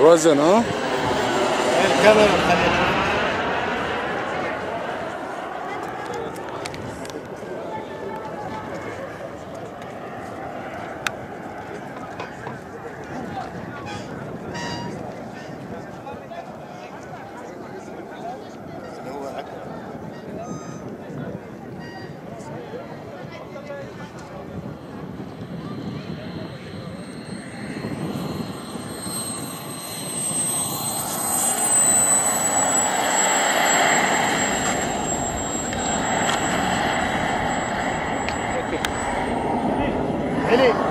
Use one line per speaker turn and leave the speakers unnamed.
الوزن ها؟
الكاميرا Billy.